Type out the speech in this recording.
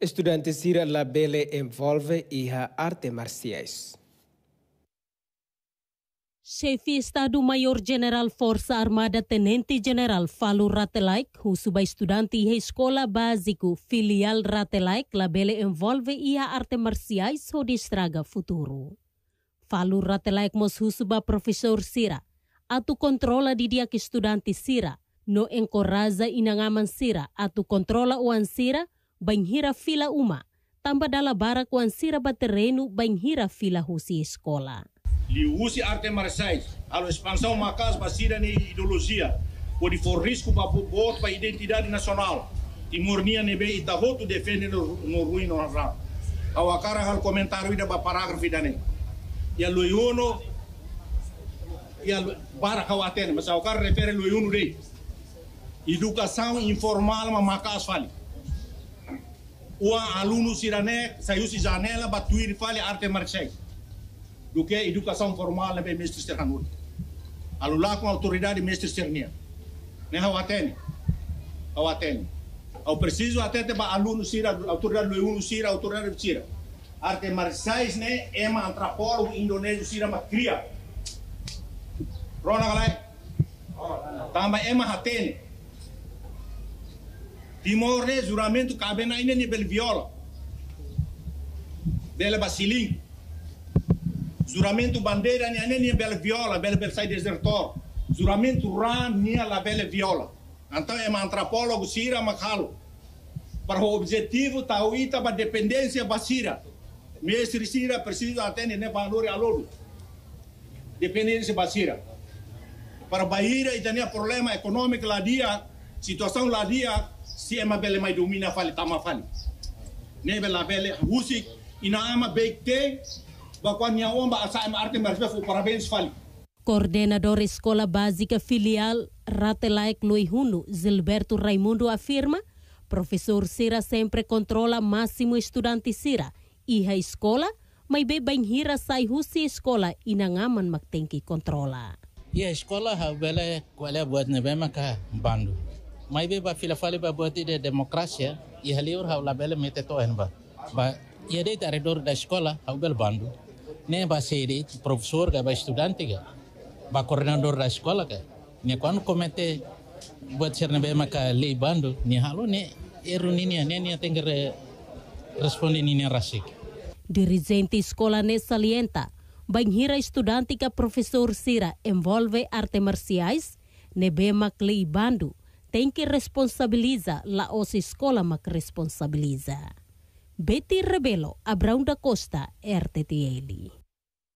Estudantes ira la bele envolve e a arte marciais. Chefe Estado-Maior-General Força Armada Tenente General Falu Ratelaik, suba estudante e escola básico filial Ratelaik, labele envolve e a arte marciais o estraga futuro. Falu Ratelaik mos suba professor Sira, atu controla di dia que estudante Sira, no encoraja inangaman Sira, atu controla o ansira, banhira fila uma, tamba dala barak o ansira baterreno banhira fila husi escola li usi arte marciais, alo expansão macas basira ni ideologia, pode for risco para bot para identidade nacional. Timor-Nia nebe itahotu defende no, no ruim no ram. Ao akara hal comentário ba parágrafo dane. Ya loiuno ya bara kawatene, mas ao cara refere loiuno dei. Educação informal ma macas fali. O aluno sirane saiu si janela batuir fali arte marciais do que educação formal na mestre Serranur. Alulá com autoridade mestre Sernia. Né, ao atene. Ao atene. Ao preciso até ter aluno sira, autoridade do aluno sira, autoridade do sira. Arte marciais, né, é uma antropólogo indonésio sira uma cria. Rona galai. Também é uma. Timor, né, juramento cabe na ina nível viola. Bela basilinho. Juramento bandeira nia bela viola, bela bela desertor. Juramento ran nia la bela viola. Então é um antropólogo sira macalo. Para o objetivo tauita para dependência basira. Mestre sira precisa atender ne valor aluno. Dependência basira. Para Bahia e tem problema econômico lá dia, situação lá dia, se é uma bela mais domina fale tama fale. Ne bela bela musik ina ama beite parabéns fali. Coordenador Escola Básica Filial Ratelaik Loihunu, Gilberto Raimundo afirma, professor Sira sempre controla máximo estudante Sira e a escola, mas bem bem hira sai husi escola e não aman tem que controla. E a escola ha bela qual é buat nebe maka bandu. Mai maibe ba filafali ba buati de demokrasia ya. i haliur hau labele mete to en ba. Ba ia de tare dor da skola hau bel bandu. Ne ba seri profesor ga ba estudante ga. Ba koordinador da skola ga. Ne kwan komete buat cerne be maka lei bandu. Ni halu ne eruninia ne ne tengere responde ninia rasik. Dirigente skola ne salienta banhira hira studentika profesor sira envolve arte marciais, nebe maklei bandu, tem que responsabiliza la os escola mak responsabiliza Betty Rebelo, Abrão da Costa, RTTL.